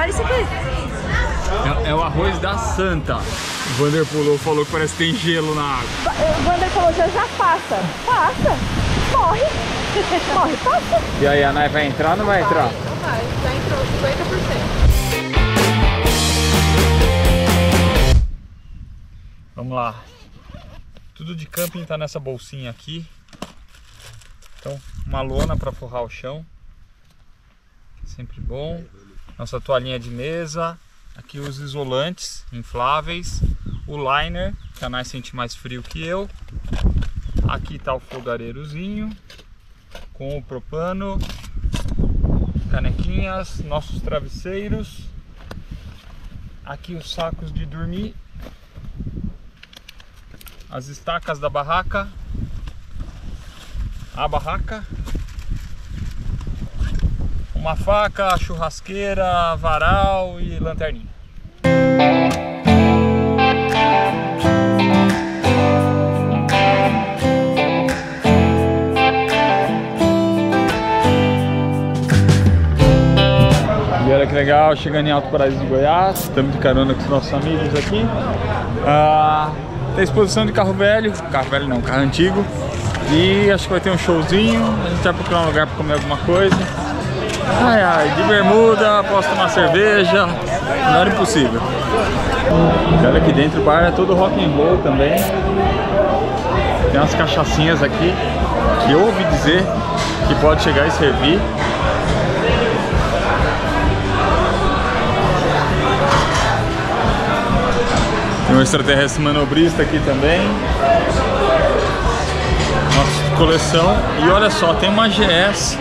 olha isso aqui. É, é o arroz da Santa. O Vander pulou, falou que parece que tem gelo na água. O Wander falou, já já passa. Passa. Morre. Morre, passa. E aí, a Nai vai entrar ou não vai entrar? Não vai, já entrou 50%. Vamos lá. Tudo de camping tá nessa bolsinha aqui. Então, uma lona para forrar o chão. Sempre bom. Nossa toalhinha de mesa. Aqui os isolantes infláveis. O liner, que a Nai sente mais frio que eu. Aqui tá o fogareirozinho. Com o propano. Canequinhas. Nossos travesseiros. Aqui os sacos de dormir as estacas da barraca, a barraca, uma faca, churrasqueira, varal e lanterninha. E olha que legal, chegando em Alto Paraíso de Goiás, estamos de carona com os nossos amigos aqui. Ah, tem exposição de carro velho, carro velho não, carro antigo. E acho que vai ter um showzinho, a gente vai procurar um lugar para comer alguma coisa. Ai ai, de bermuda, posso tomar cerveja, não era impossível. Olha aqui dentro o bar é todo rock and roll também. Tem umas cachaçinhas aqui que eu ouvi dizer que pode chegar e servir. Tem um extraterrestre manobrista aqui também. Nossa coleção. E olha só, tem uma GS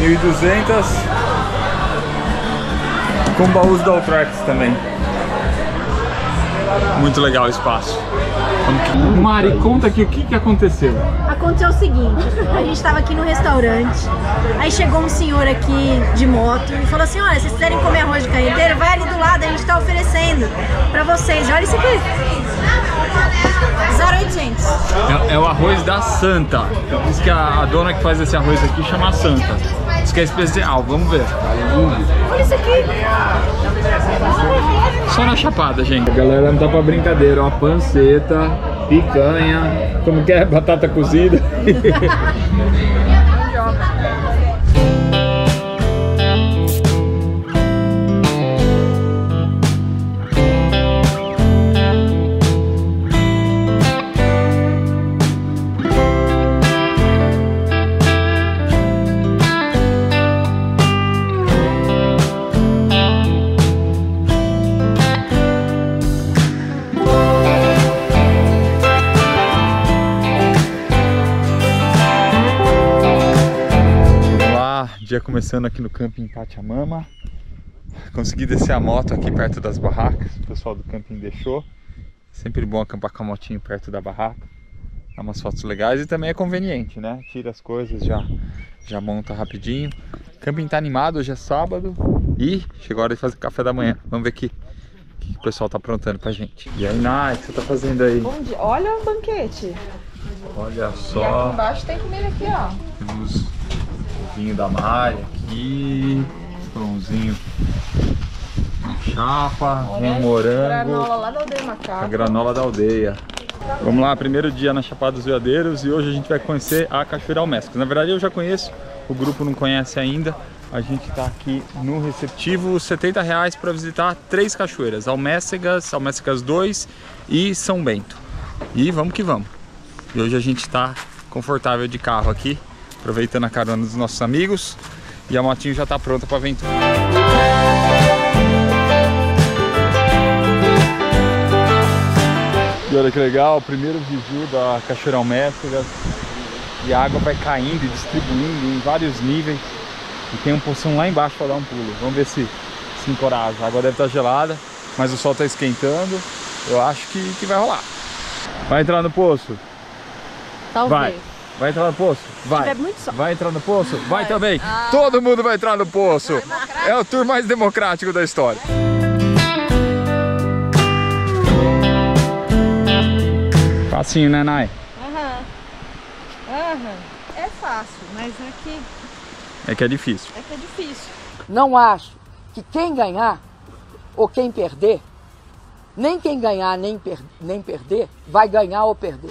1200 com baús da Ultrax também. Muito legal o espaço. Mari, conta aqui o que, que aconteceu. Aconteceu o seguinte, a gente tava aqui no restaurante, aí chegou um senhor aqui de moto e falou assim, olha, se vocês quiserem comer arroz de carreteiro, vai ali do lado, a gente tá oferecendo pra vocês. Olha isso aqui. 0800. É, é o arroz da Santa. Diz que a, a dona que faz esse arroz aqui chama Santa. Diz que é especial, vamos ver. Olha isso aqui. Só na chapada, gente. A galera não tá pra brincadeira, ó. Panceta, picanha, como que é? Batata cozida. começando aqui no camping Pachamama. Consegui descer a moto aqui perto das barracas, o pessoal do camping deixou. Sempre bom acampar com a motinho perto da barraca. Dá umas fotos legais e também é conveniente, né? Tira as coisas, já, já monta rapidinho. O camping tá animado, hoje é sábado e chegou a hora de fazer café da manhã. Vamos ver aqui o que o pessoal tá aprontando pra gente. E aí, Nai, o que você tá fazendo aí? Bom dia. Olha o banquete. Olha E aqui só. embaixo tem comida aqui, ó. Temos o vinho da Mari aqui, pãozinho na chapa, Olha, um morango, Granola lá da aldeia a macaco. granola da aldeia. Vamos lá, primeiro dia na Chapada dos Veadeiros e hoje a gente vai conhecer a Cachoeira Almescas. Na verdade eu já conheço, o grupo não conhece ainda. A gente está aqui no receptivo, 70 reais para visitar três cachoeiras, Almécegas, Almécegas 2 e São Bento. E vamos que vamos. E hoje a gente está confortável de carro aqui, aproveitando a carona dos nossos amigos. E a motinho já está pronta para aventura. E olha que legal, o primeiro visu da Cachoeira Almécegas. E a água vai caindo e distribuindo em vários níveis. E tem um poção lá embaixo para dar um pulo. Vamos ver se se encoraja. A água deve estar gelada, mas o sol está esquentando. Eu acho que, que vai rolar. Vai entrar no poço? Talvez. Vai. Vai entrar no poço? Vai. tiver muito sol. Vai entrar no poço? Vai também. Todo mundo vai entrar no poço. É o tour mais democrático da história. Facinho, né, Nai? Aham. Aham. É fácil, mas aqui É que é difícil. é que é difícil. Não acho. que quem ganhar ou quem perder, nem quem ganhar nem, per nem perder vai ganhar ou perder.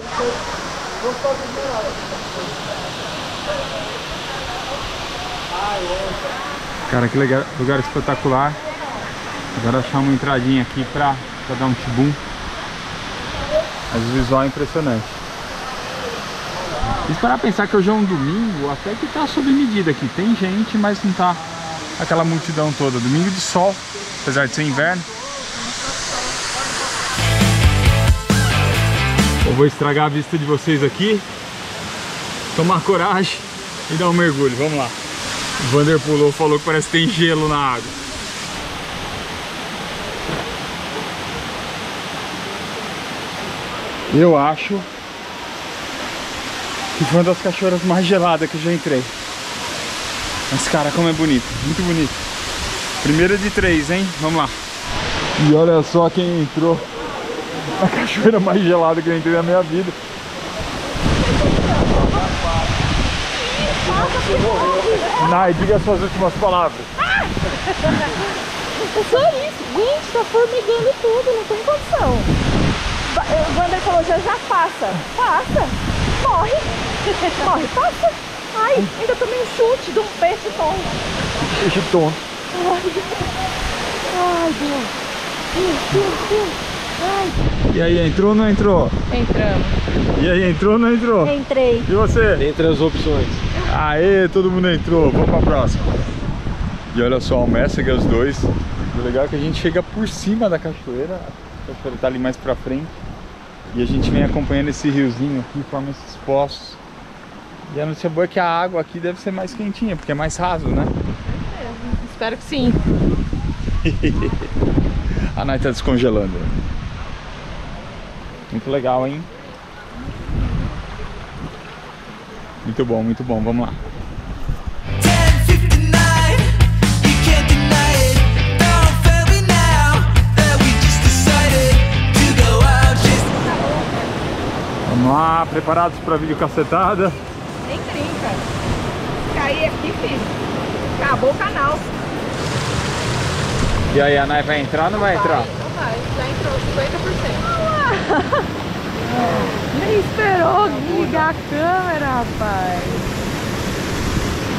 Cara, que legal, lugar espetacular. Agora achar uma entradinha aqui pra, pra dar um tibum. Mas o visual é impressionante. E para pensar que hoje é um domingo, até que tá sob medida aqui. Tem gente, mas não tá aquela multidão toda. Domingo de sol, apesar de ser inverno. Eu vou estragar a vista de vocês aqui. Tomar coragem e dar um mergulho. Vamos lá. O Vander pulou, falou que parece que tem gelo na água. Eu acho que foi uma das cachoeiras mais geladas que eu já entrei. Mas cara, como é bonito, muito bonito. Primeira de três, hein? Vamos lá. E olha só quem entrou na cachoeira mais gelada que eu entrei na minha vida. Nai, diga as suas últimas palavras. É só isso. Gente, tá formigando tudo, não tem condição. Eh, O Wander falou, já já passa. Passa. Morre. Morre, passa. Ai, ainda tomei um chute de um peixe tonto. Peixe tonto. Ai, Deus. Deus, Deus, Deus. Ai. E aí, entrou ou não entrou? Entramos. E aí, entrou ou não entrou? Entrei. E você? Entre as opções. Aê, todo mundo entrou, vamos pra próxima. E olha só, o Messega, os dois. O legal é que a gente chega por cima da cachoeira, a cachoeira tá ali mais pra frente. E a gente vem acompanhando esse riozinho aqui, forma esses poços. E a notícia boa é que a água aqui deve ser mais quentinha, porque é mais raso, né? Espero que sim. A Nai tá descongelando. Muito legal, hein? Muito bom, muito bom, vamos lá. 10:59, you can't deny it. Don't fail me now that we just decided to go out just Vamos lá, preparados pra vídeo cacetada? Nem brinca. Cair aqui, filho. Acabou o canal. E aí, a Nai vai entrar ou não vai entrar? Não vai, já entrou 50%. Nem esperou ligar a câmera, rapaz.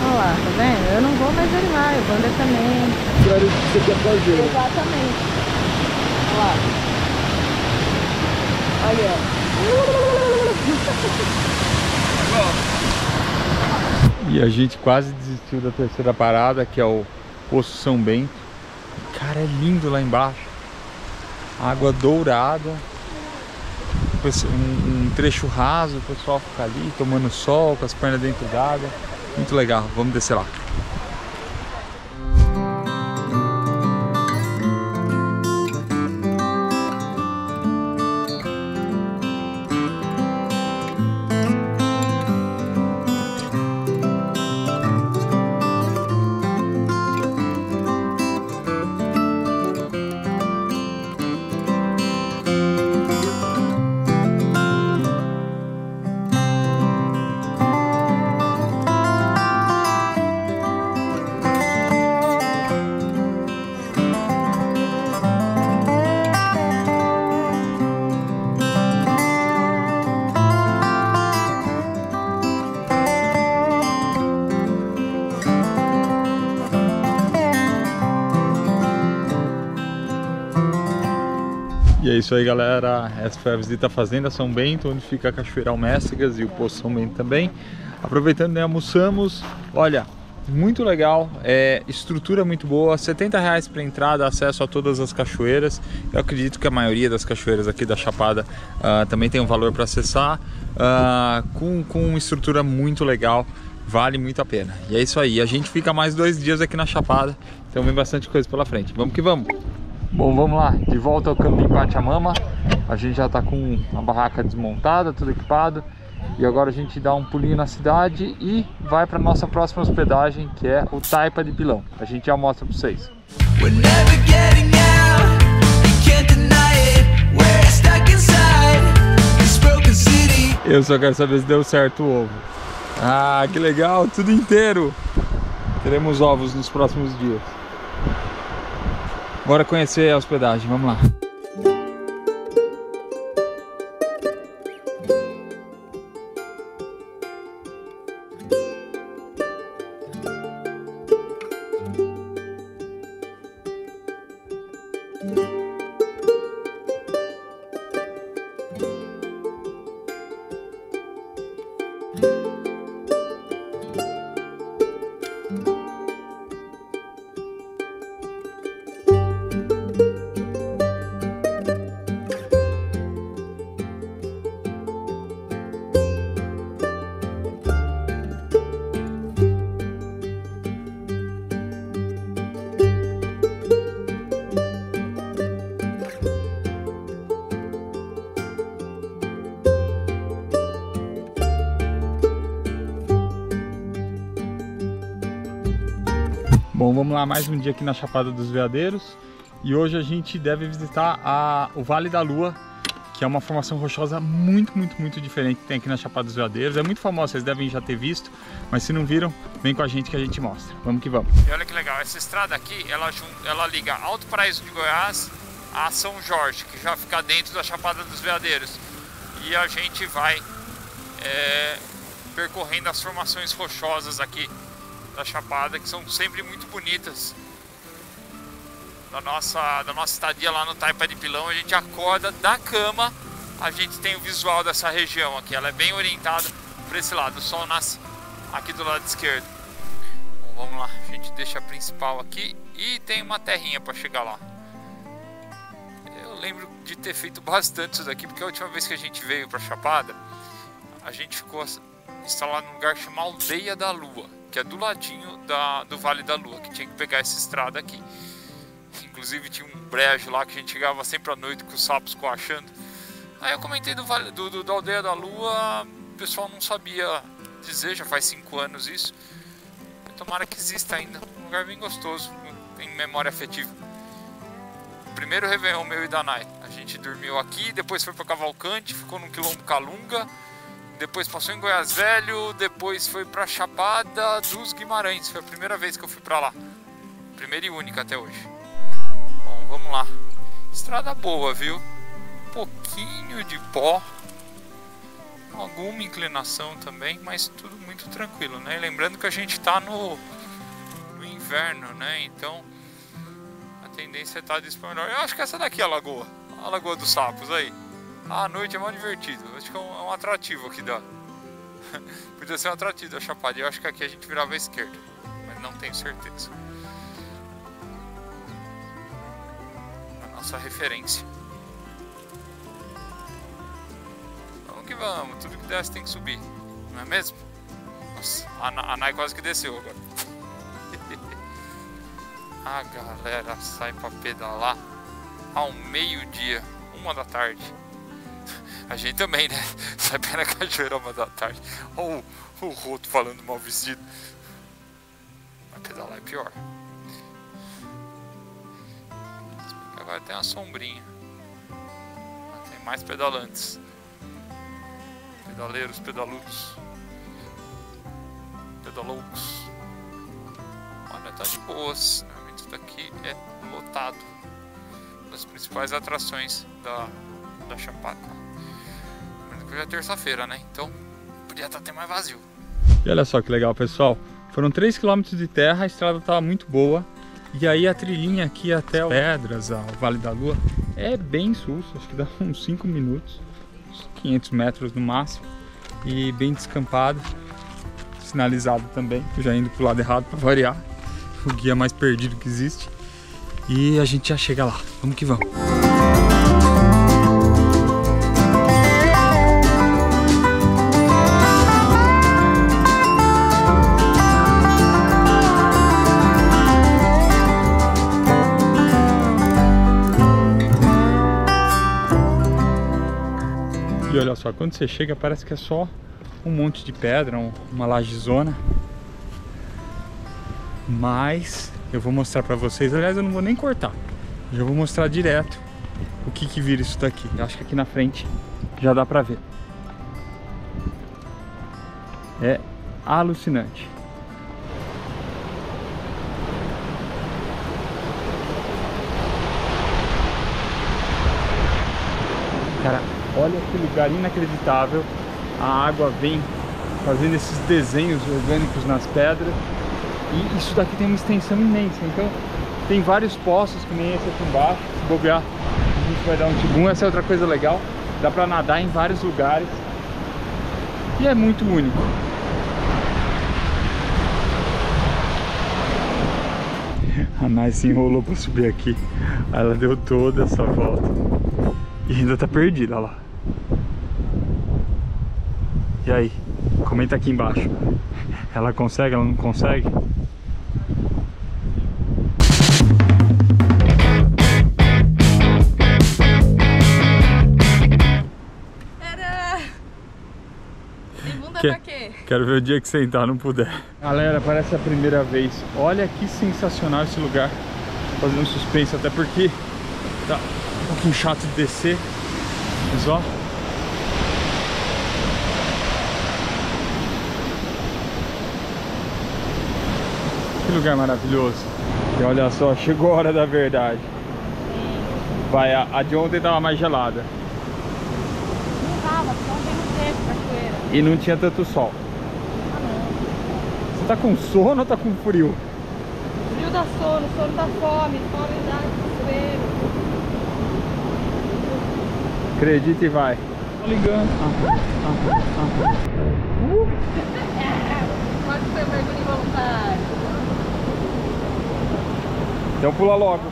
Olha lá, tá vendo? Eu não vou, mas ele vai. O Wander também. Sério, o que você quer fazer? Exatamente. Olha lá. Olha. E a gente quase desistiu da terceira parada, que é o Poço São Bento. Cara, é lindo lá embaixo. Água dourada. Um, um trecho raso, o pessoal fica ali tomando sol, com as pernas dentro d'água. Muito legal, vamos descer lá. É isso aí, galera. Essa foi a visita à Fazenda São Bento, onde fica a Cachoeira Almécegas e o Poço São Bento também. Aproveitando, né, almoçamos. Olha, muito legal, é, estrutura muito boa, 70 reais para entrada, acesso a todas as cachoeiras. Eu acredito que a maioria das cachoeiras aqui da Chapada ah, também tem um valor para acessar, ah, com, com uma estrutura muito legal, vale muito a pena. E é isso aí, a gente fica mais dois dias aqui na Chapada, então vem bastante coisa pela frente. Vamos que vamos! Bom, vamos lá, de volta ao Camping Pachamama. A gente já tá com a barraca desmontada, tudo equipado. E agora a gente dá um pulinho na cidade e vai para nossa próxima hospedagem, que é o Taipa de Pilão. A gente já mostra para vocês. We're. Eu só quero saber se deu certo o ovo. Ah, que legal, tudo inteiro. Teremos ovos nos próximos dias. Bora conhecer a hospedagem, vamos lá. Bom, vamos lá mais um dia aqui na Chapada dos Veadeiros e hoje a gente deve visitar a- o Vale da Lua, que é uma formação rochosa muito, muito, muito diferente que tem aqui na Chapada dos Veadeiros. É muito famosa, vocês devem já ter visto, mas se não viram, vem com a gente que a gente mostra. Vamos que vamos. E olha que legal, essa estrada aqui, ela, ela liga Alto Paraíso de Goiás a São Jorge, que já fica dentro da Chapada dos Veadeiros. E a gente vai é, percorrendo as formações rochosas aqui da Chapada, que são sempre muito bonitas. Da nossa, da nossa estadia lá no Taipa de Pilão, a gente acorda da cama, a gente tem o visual dessa região aqui. Ela é bem orientada para esse lado, o sol nasce aqui do lado esquerdo. Bom, vamos lá, a gente deixa a principal aqui e tem uma terrinha para chegar lá. Eu lembro de ter feito bastante isso daqui, porque a última vez que a gente veio para Chapada, a gente ficou instalado num lugar chamado Aldeia da Lua, que é do ladinho da, do Vale da Lua, que tinha que pegar essa estrada aqui. Inclusive tinha um brejo lá que a gente chegava sempre à noite com os sapos coachando. Aí eu comentei do, vale, do, do- da Aldeia da Lua, o pessoal não sabia dizer, já faz cinco anos isso. Tomara que exista ainda, um lugar bem gostoso, tem memória afetiva. Primeiro Réveillon meu e da Nai. A gente dormiu aqui, depois foi para Cavalcante, ficou no Quilombo Calunga, depois passou em Goiás Velho, depois foi pra Chapada dos Guimarães. Foi a primeira vez que eu fui pra lá. Primeira e única até hoje. Bom, vamos lá. Estrada boa, viu? Pouquinho de pó. Alguma inclinação também, mas tudo muito tranquilo, né? Lembrando que a gente tá no, no inverno, né? Então a tendência é estar disponível. Eu acho que essa daqui é a lagoa. A lagoa dos sapos aí. À noite é mais divertido. Acho que é um, é um atrativo aqui da. Podia ser um atrativo da Chapada. Eu acho que aqui a gente virava à esquerda. Mas não tenho certeza. A nossa referência. Vamos que vamos. Tudo que desce tem que subir. Não é mesmo? Nossa, a, a Nai quase que desceu agora. a galera sai pra pedalar ao meio-dia, uma da tarde. A gente também, né? Sai bem na uma da tarde. Ou o Roto falando mal vestido. Mas pedalar é pior. Agora tem uma sombrinha. Tem mais pedalantes. Pedaleiros, pedaludos. Pedaloucos. Olha, tá de boas. Realmente daqui é lotado. Uma das principais atrações da, da Chapada. Que hoje é terça-feira, né? Então podia estar até mais vazio. E olha só que legal, pessoal. Foram 3 km de terra, a estrada estava muito boa. E aí a trilhinha aqui até o Pedras, ao Vale da Lua, é bem sulso, acho que dá uns 5 minutos, uns 500 metros no máximo. E bem descampado, sinalizado também, já indo pro lado errado para variar. O guia mais perdido que existe. E a gente já chega lá. Vamos que vamos. só, quando você chega parece que é só um monte de pedra, uma lajezona. Mas eu vou mostrar pra vocês, aliás eu não vou nem cortar, já vou mostrar direto o que que vira isso daqui. Eu acho que aqui na frente já dá pra ver. É alucinante. Cara olha que lugar inacreditável. A água vem fazendo esses desenhos orgânicos nas pedras. E isso daqui tem uma extensão imensa. Então tem vários poços que nem esse aqui embaixo. Se bobear, a gente vai dar um tibum. Essa é outra coisa legal. Dá pra nadar em vários lugares. E é muito único. A Nai se enrolou pra subir aqui. Aí ela deu toda essa volta. E ainda tá perdida, olha lá. E aí? Comenta aqui embaixo. Ela consegue, ela não consegue? Que-? Quero ver o dia que sentar, não puder. Galera, parece a primeira vez. Olha que sensacional esse lugar. Fazendo suspense, até porque tá um pouquinho chato de descer. Mas ó. Que lugar maravilhoso. E olha só, chegou a hora da verdade. Vai, a, a de ontem tava mais gelada. Não tava, porque ontem não teve cachoeira. E não tinha tanto sol. Você tá com sono ou tá com frio? Frio da sono, sono da fome, fome da desespero. Acredita e vai. Tô ligando. Ah, ah, ah. Pode ser mergulho involuntário. Então pula logo.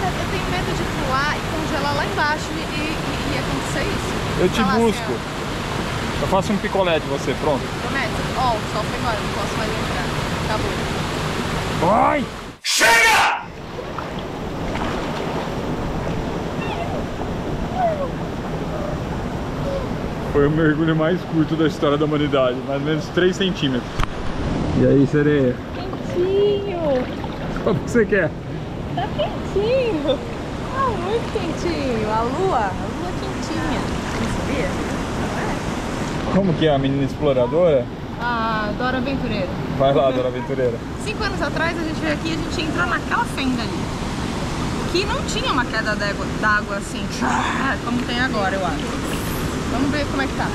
Eu tenho medo de pular e congelar lá embaixo e, e, e acontecer isso. Eu te Falar busco. Assim, Eu faço um picolé de você, pronto. Prometo? Ó, o sol foi embora, não posso mais entrar. Acabou. Vai! Foi o mergulho mais curto da história da humanidade, mais ou menos 3 centímetros. E aí, sereia? Quentinho! O que você quer? Tá quentinho! Ah, muito quentinho! A lua, a lua quentinha. Não sabia? Como que é a menina exploradora? Ah, Dora Aventureira. Vai lá, dona aventureira. Cinco anos atrás a gente veio aqui e a gente entrou naquela fenda ali. Que não tinha uma queda d'água assim, como tem agora, eu acho. Vamos ver como é que tá.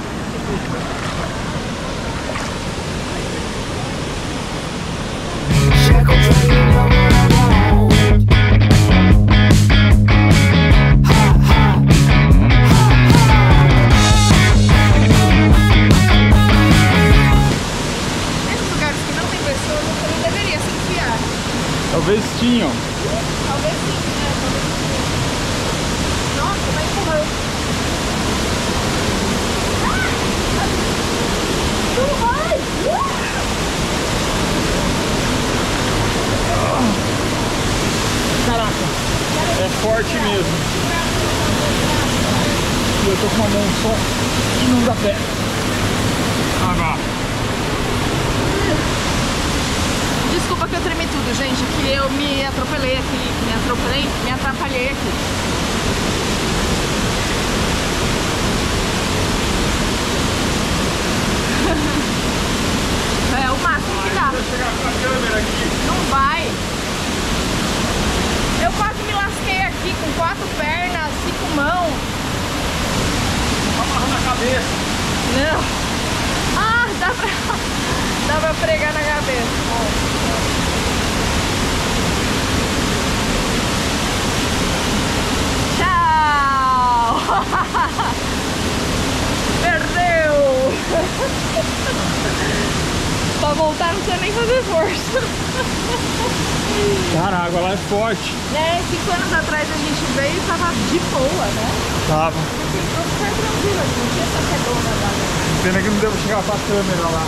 E tava de boa, né? Tava. Super tranquila, não tinha essa redonda d'água. Pena que não deu pra chegar pra câmera lá.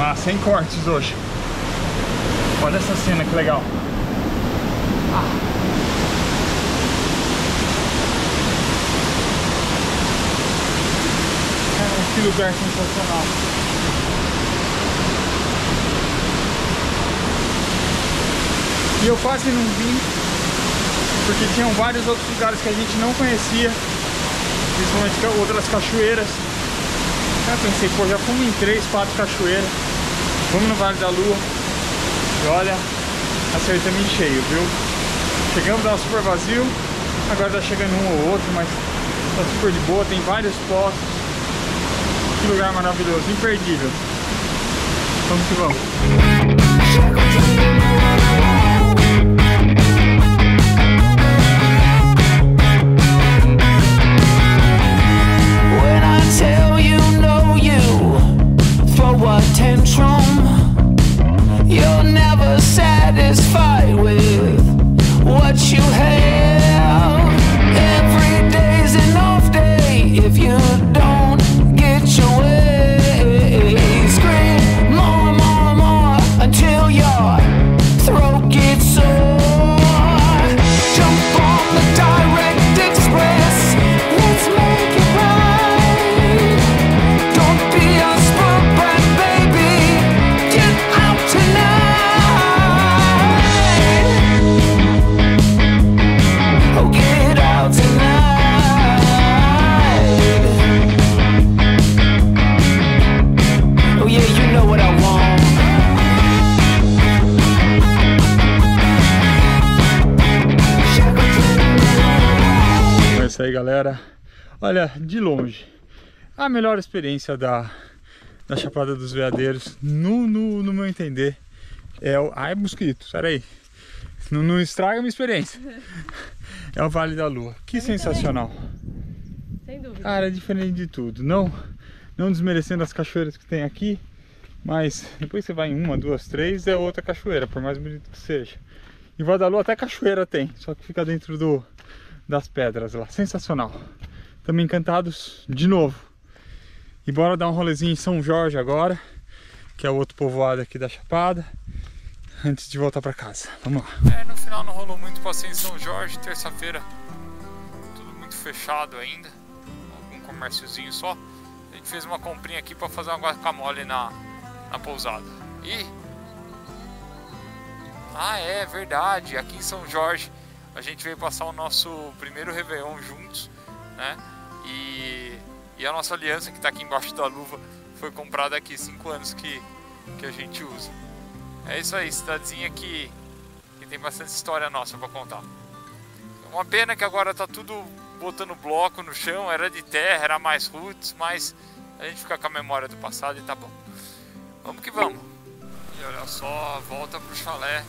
Ah, sem cortes hoje. Olha essa cena que legal. Ah. Que lugar sensacional. E eu quase não vim, porque tinham vários outros lugares que a gente não conhecia, principalmente outras cachoeiras. Eu pensei, pô, já fomos em três, quatro cachoeiras. Vamos no Vale da Lua. E olha, acertamos em cheio, viu? Chegamos, tava super vazio. Agora tá chegando um ou outro, mas tá super de boa. Tem vários postos. Que lugar maravilhoso, imperdível. Vamos que vamos. Tantrum. You're never satisfied with what you have. De longe, a melhor experiência da, da Chapada dos Veadeiros, no, no, no meu entender, é o. Ai, mosquito, peraí. Não, não estraga a minha experiência. É o Vale da Lua. Que sensacional. Sem dúvida. Cara, é diferente de tudo. Não, não desmerecendo as cachoeiras que tem aqui, mas depois você vai em uma, duas, três, é outra cachoeira, por mais bonito que seja. Em Vale da Lua até cachoeira tem, só que fica dentro do, das pedras lá. Sensacional. Também encantados de novo. E bora dar um rolezinho em São Jorge agora, que é o outro povoado aqui da Chapada, antes de voltar para casa. Vamos lá. É, no final não rolou muito passeio em São Jorge, terça-feira. Tudo muito fechado ainda. Algum comérciozinho só. A gente fez uma comprinha aqui para fazer uma guacamole na, na pousada. E ah, é verdade. Aqui em São Jorge a gente veio passar o nosso primeiro Réveillon juntos, né? E, e a nossa aliança que está aqui embaixo da luva foi comprada aqui, cinco anos que, que a gente usa. É isso aí, cidadezinha que, que tem bastante história nossa para contar. Uma pena que agora tá tudo botando bloco no chão, era de terra, era mais roots, mas a gente fica com a memória do passado e tá bom. Vamos que vamos. E olha só, volta pro chalé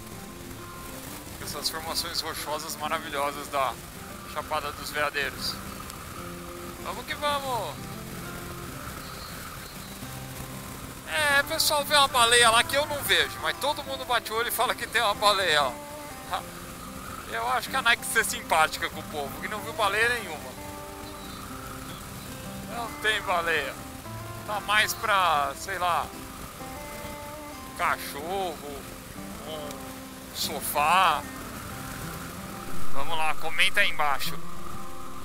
essas formações rochosas maravilhosas da Chapada dos Veadeiros. Vamos que vamos! É, pessoal vê uma baleia lá que eu não vejo, mas todo mundo bate o olho e fala que tem uma baleia lá. Eu acho que a Nike ser simpática com o povo, que não viu baleia nenhuma. Não tem baleia. Tá mais pra, sei lá, um cachorro, um sofá. Vamos lá, comenta aí embaixo.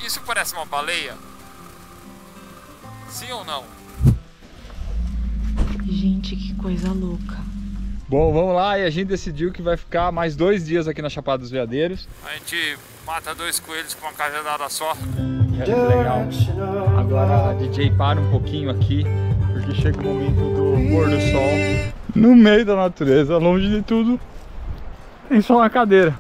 Isso parece uma baleia? Sim ou não? Gente, que coisa louca. Bom, vamos lá e a gente decidiu que vai ficar mais dois dias aqui na Chapada dos Veadeiros. A gente mata dois coelhos com uma cajadada só. É, que legal. Agora a DJ para um pouquinho aqui, porque chega o momento do pôr do sol. No meio da natureza, longe de tudo, tem só uma cadeira.